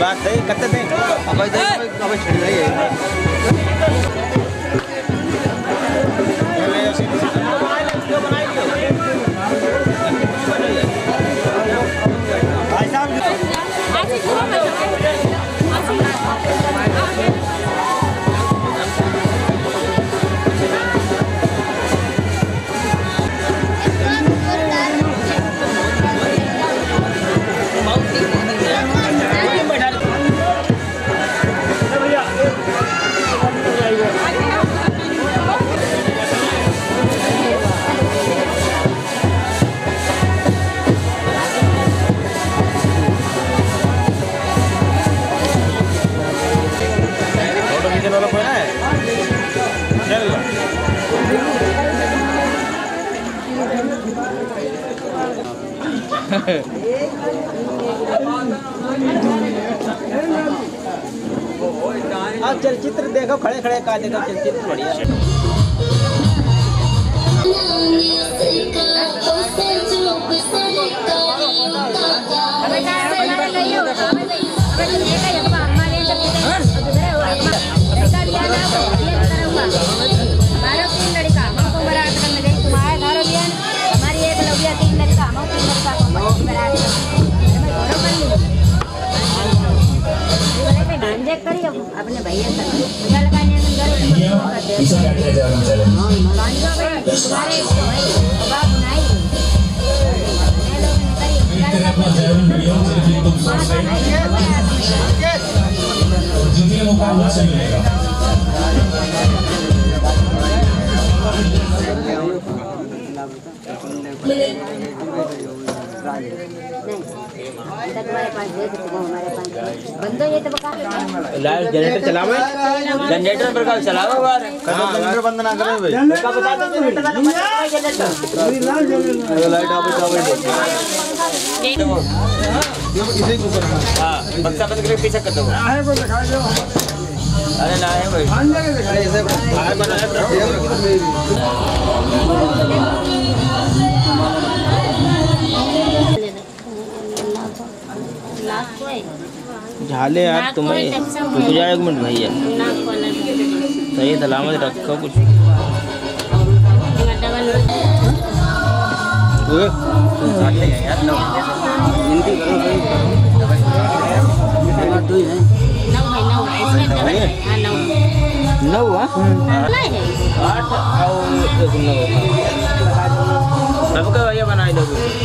बात सही करते थे अब अब छिड़ रही है आप चलचित्र देखो खड़े खड़े का देखो चलचित्र बढ़िया एक तुम सोच रहे जितने मुकाबला से मिलेगा तुम्हारे पास लाइट जनरेटर चलावे जनरेटर पर का चलावे बार जनरेटर बंद ना करे भाई। का बता दो जनरेटर लाइट आप चावे इसे को करना हाँ बक्सा बंद करके पीछे कर दो। अरे ना है भाई। बनाया झाले यार तुम्हें रुक जाओ एक मिनट भैया। सही सलामत रखो कुछ। नौ है है हाँ? हाँ। है आठ और सबका भैया बनाई दोगे